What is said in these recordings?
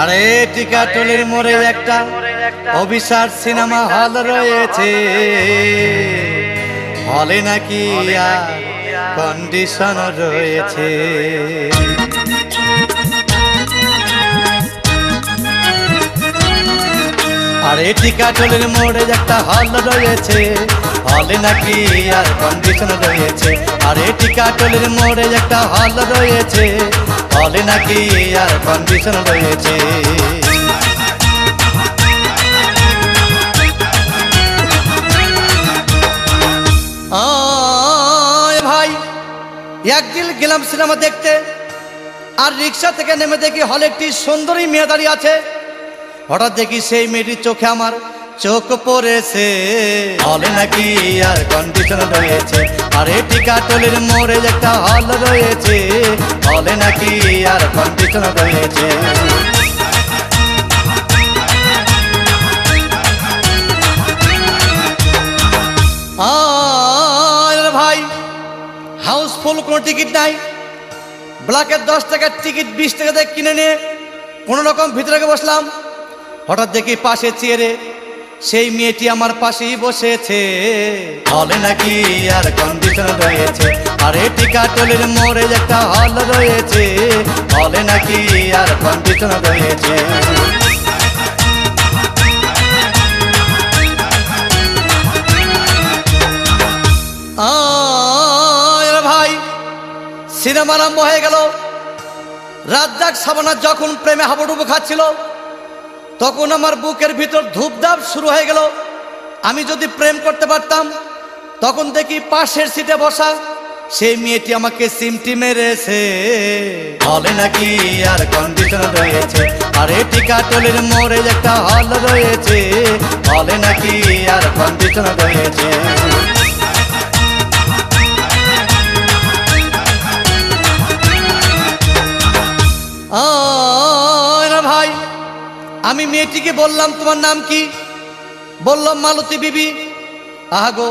আরে টিকাটলের মোড়ে একটা অভিশার সিনেমা হল রয়েছে। হলে নাকি কন্ডিশন রয়েছে। আরে টিকাটলের মোড়ে একটা হল রয়েছে। হলে নাকি? আর কন্ডিশন রয়েছে। আর আরে টিকাটলের মোড়ে একটা হল রয়েছে। হলে নাকি? আর কন্ডিশন রয়েছে। ভাই, একদিন গেলাম সিনেমা দেখতে। আর রিক্সা থেকে নেমে দেখি হলে একটি সুন্দরী মেয়ে দাঁড়িয়ে আছে। হঠাৎ দেখি সেই মেয়েটির চোখে আমার চোখ পড়েছে। হলে নাকি আর কন্ডিশন রয়েছে। আরে টিকাটলের মোড়ে একটা হল রয়েছে। হলে নাকি আর কন্ডিশন রয়েছে। ভাই হাউসফুল কোনো টিকিট নাই। ব্ল্যাকের দশ টাকার টিকিট বিশ টাকা দিয়ে কিনে নিয়ে কোনো রকম ভিতরে বসলাম। হঠাৎ দেখি পাশে চেয়ারে সেই মেয়েটি আমার পাশেই বসেছে। হলে নাকি আর কন্ডিশন রয়েছে। আরে টিকাটলের মোড়ে একটা হল রয়েছে। হলে নাকি আর কন্ডিশন রয়েছে। ভাই সিনেমা আরম্ভ হয়ে গেল। রাজ্জাক সাবানা যখন প্রেমে হাবুডুবু খাচ্ছিল তখন আমার বুকের ভিতর ধূপধাপ শুরু হয়ে গেল। আমি যদি প্রেম করতে পারতাম, তখন দেখি পাশের সিটে বসা সেই মেয়েটি আমাকে সিমটি মেরেছে। হলে নাকি আর কন্ডিশন রয়েছে? আরে টিকাটলের মোড়ে একটা হল রয়েছে। হলে নাকি আর কন্ডিশন রয়েছে? আমি মেয়েটিকে বললাম, তোমার নাম কি? বললাম, মালতী বিবি। আহাগো,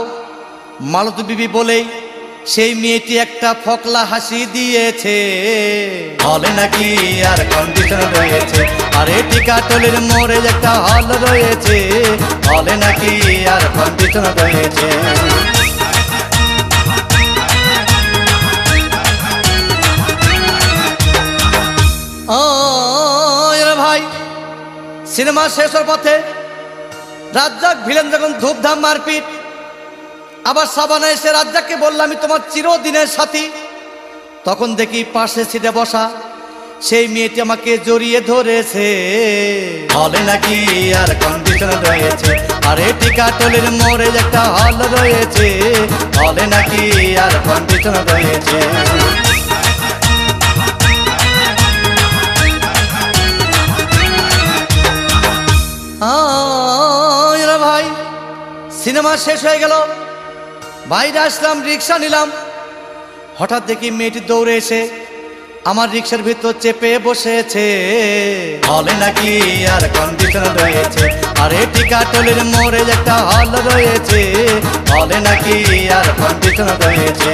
মালতী বিবি বলেই সেই মেয়েটি একটা ফকলা হাসি দিয়েছে। হলে নাকি আর কন্ডিশন রয়েছে? আরে টিকাটলের মোড়ে একটা হল রয়েছে। হলে নাকি আর কন্ডিশন রয়েছে? সিনেমা শেষ হওয়ার পথে রাজ্জাক ভিলেন যখন ধূপধাম মারপিট, আবার সাবানা এসে রাজ্জাককে বললাম আমি তোমার চিরদিনের সাথী। তখন দেখি পাশে সিটে বসা সেই মেয়েটি আমাকে জড়িয়ে ধরেছে। হলে নাকি আর কন্ডিশন রয়েছে? আরে টিকাটলের মোড়ে একটা হল রয়েছে। হলে নাকি আর কন্ডিশন রয়েছে? আয় রে ভাই, সিনেমা শেষ হয়ে গেল। বাইরে আসলাম, রিক্সা নিলাম। হঠাৎ দেখি মেয়েটি দৌড়ে এসে আমার রিক্সার ভিতর চেপে বসেছে। হলে নাকি আর কন্ডিশন রয়েছে? আরে টিকাটলের মোড়ে একটা হল রয়েছে। হলে নাকি আর কন্ডিশন রয়েছে?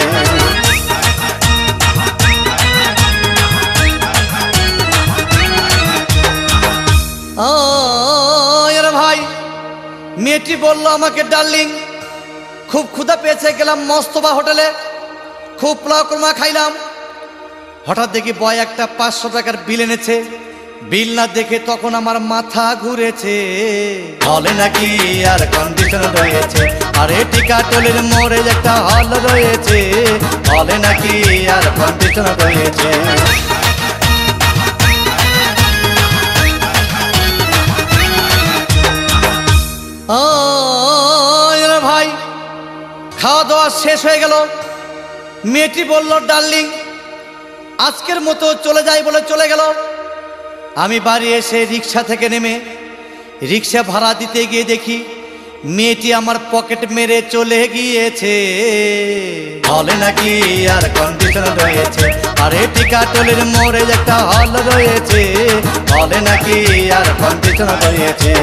মেয়েটি বলল, আমাকে ডার্লিং, খুব ক্ষুধা পেয়েছে, গেলাম মস্তবা হোটেলে, খুব পোলাও খাইলাম। হঠাৎ দেখি বয় একটা পাঁচশো টাকার বিল এনেছে। বিল না দেখে তখন আমার মাথা ঘুরেছে। হলে নাকি আর কন্ডিশন রয়েছে। আরে টিকাটলের মোড়ে একটা হল রয়েছে। হলে নাকি আর কন্ডিশন রয়েছে। খাওয়া দাওয়া শেষ হয়ে গেল। মেয়েটি বলল, ডার্লিং, আজকের মতো চলে যাই বলে চলে গেল। আমি বাড়ি এসে রিক্সা থেকে নেমে রিক্সা ভাড়া দিতে গিয়ে দেখি মেয়েটি আমার পকেট মেরে চলে গিয়েছে। হলে নাকি আর কন্ডিশন রয়েছে। আর আরে টিকাটলের মোড়ে একটা হল রয়েছে। হলে নাকি আর কন্ডিশন রয়েছে।